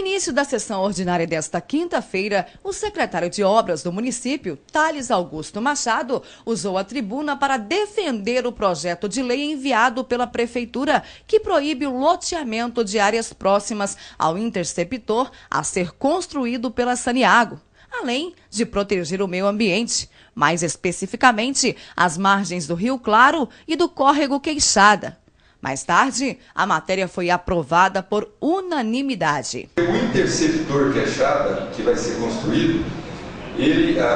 início da sessão ordinária desta quinta-feira, o secretário de Obras do município, Thales Augusto Machado, usou a tribuna para defender o projeto de lei enviado pela Prefeitura que proíbe o loteamento de áreas próximas ao interceptor a ser construído pela Saniago, além de proteger o meio ambiente, mais especificamente as margens do Rio Claro e do Córrego Queixada. Mais tarde, a matéria foi aprovada por unanimidade. O interceptor queixada que vai ser construído, ele, a,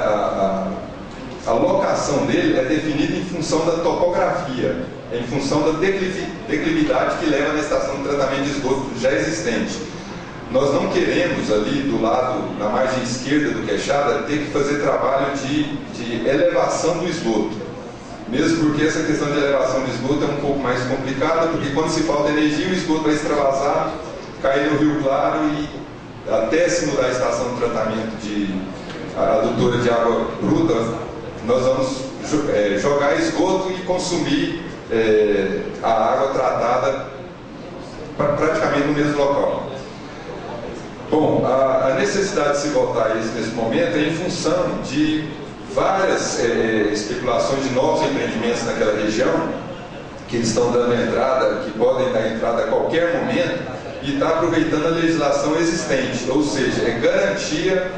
a, a, locação dele é definida em função da topografia, em função da declividade que leva na estação de tratamento de esgoto já existente. Nós não queremos ali do lado, na margem esquerda do queixada, ter que fazer trabalho de, de elevação do esgoto mesmo porque essa questão de elevação de esgoto é um pouco mais complicada, porque quando se falta energia, o esgoto vai extravasar, cair no Rio Claro e até se mudar a estação de tratamento de adutora de água bruta, nós vamos é, jogar esgoto e consumir é, a água tratada pra, praticamente no mesmo local. Bom, a, a necessidade de se voltar a isso nesse momento é em função de várias é, especulações de novos empreendimentos naquela região, que eles estão dando entrada, que podem dar entrada a qualquer momento, e está aproveitando a legislação existente, ou seja, é garantia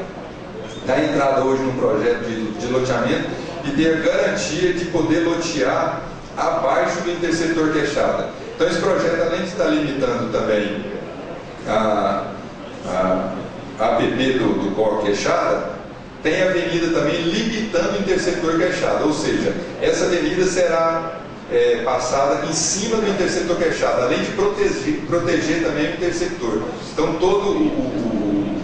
da entrada hoje no projeto de, de loteamento e ter a garantia de poder lotear abaixo do interceptor queixada. Então esse projeto, além de estar limitando também a, a, a APP do, do Cor Queixada, tem avenida também limitando o interceptor queixado, ou seja, essa avenida será é, passada em cima do interceptor queixado, além de proteger, proteger também o interceptor. Então todo o, o,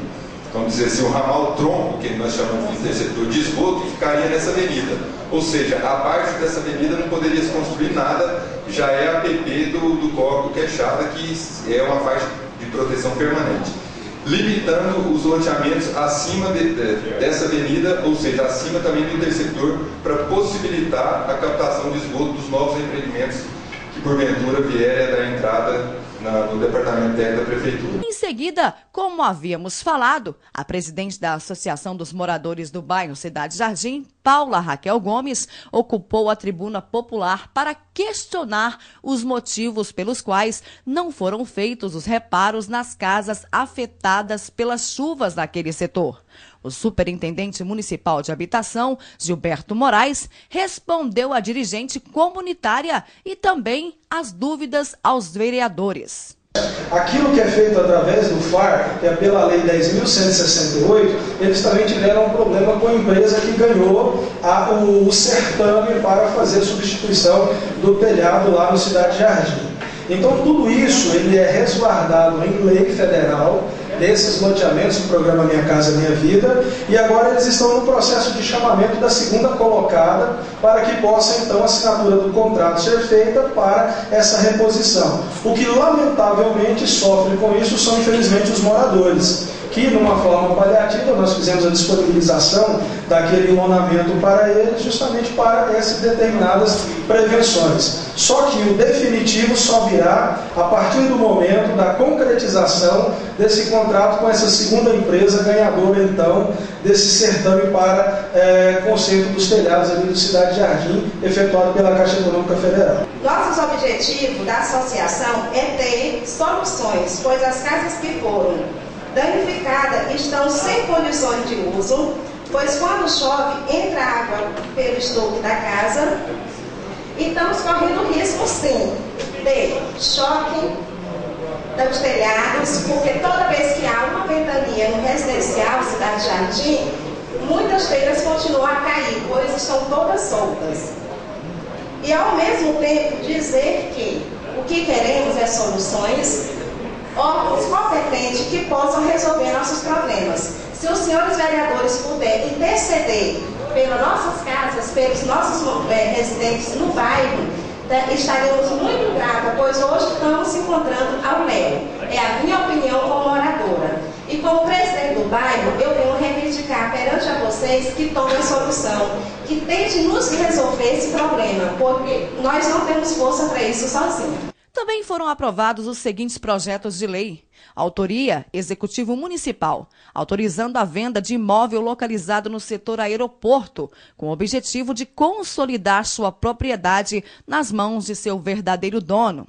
vamos dizer assim, o ramal tronco, que nós chamamos de interceptor de esgoto, ficaria nessa avenida. Ou seja, abaixo dessa avenida não poderia se construir nada, já é a PP do, do corpo queixada, que é uma faixa de proteção permanente limitando os loteamentos acima de, de, dessa avenida, ou seja, acima também do interceptor, para possibilitar a captação de esgoto dos novos empreendimentos que porventura vierem da entrada no departamento técnico da prefeitura. Em seguida, como havíamos falado, a presidente da Associação dos Moradores do Bairro Cidade Jardim, Paula Raquel Gomes, ocupou a tribuna popular para questionar os motivos pelos quais não foram feitos os reparos nas casas afetadas pelas chuvas naquele setor. O superintendente municipal de habitação, Gilberto Moraes, respondeu à dirigente comunitária e também as dúvidas aos vereadores. Aquilo que é feito através do FAR, que é pela Lei 10.168, eles também tiveram um problema com a empresa que ganhou a, o, o certame para fazer substituição do telhado lá no Cidade Jardim. Então tudo isso ele é resguardado em lei federal, desses loteamentos do programa Minha Casa Minha Vida, e agora eles estão no processo de chamamento da segunda colocada para que possa então a assinatura do contrato ser feita para essa reposição. O que lamentavelmente sofre com isso são infelizmente os moradores que, numa forma paliativa, nós fizemos a disponibilização daquele lonamento para eles, justamente para essas determinadas prevenções. Só que o definitivo só virá a partir do momento da concretização desse contrato com essa segunda empresa ganhadora, então, desse certame para é, conserto dos telhados ali do Cidade Jardim, efetuado pela Caixa Econômica Federal. Nosso objetivo da associação é ter soluções, pois as casas que foram danificada estão sem condições de uso, pois quando chove entra água pelo estoque da casa e estamos correndo risco sim de choque dos telhados, porque toda vez que há uma ventania no residencial Cidade Jardim, muitas telhas continuam a cair, pois estão todas soltas. E ao mesmo tempo dizer que o que queremos é soluções órgãos competentes que possam resolver nossos problemas. Se os senhores vereadores puderem interceder pelas nossas casas, pelos nossos é, residentes no bairro, né, estaremos muito gratos, pois hoje estamos encontrando ao léu. É a minha opinião como moradora. E como presidente do bairro, eu venho reivindicar perante a vocês que tomem solução, que tente nos resolver esse problema, porque nós não temos força para isso sozinhos. Também foram aprovados os seguintes projetos de lei. Autoria: Executivo Municipal, autorizando a venda de imóvel localizado no setor aeroporto, com o objetivo de consolidar sua propriedade nas mãos de seu verdadeiro dono.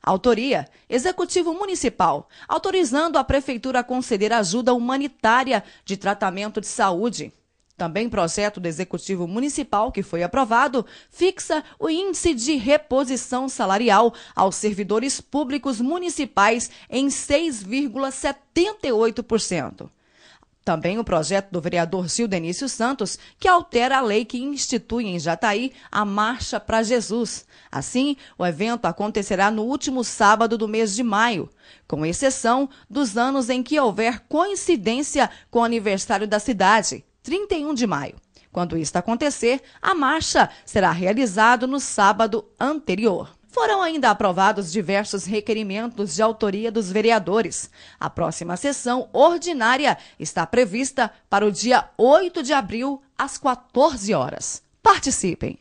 Autoria: Executivo Municipal, autorizando a Prefeitura a conceder ajuda humanitária de tratamento de saúde. Também projeto do Executivo Municipal, que foi aprovado, fixa o índice de reposição salarial aos servidores públicos municipais em 6,78%. Também o projeto do vereador Gildenício Santos, que altera a lei que institui em Jataí a Marcha para Jesus. Assim, o evento acontecerá no último sábado do mês de maio, com exceção dos anos em que houver coincidência com o aniversário da cidade 31 de maio. Quando isto acontecer, a marcha será realizada no sábado anterior. Foram ainda aprovados diversos requerimentos de autoria dos vereadores. A próxima sessão ordinária está prevista para o dia 8 de abril, às 14 horas. Participem!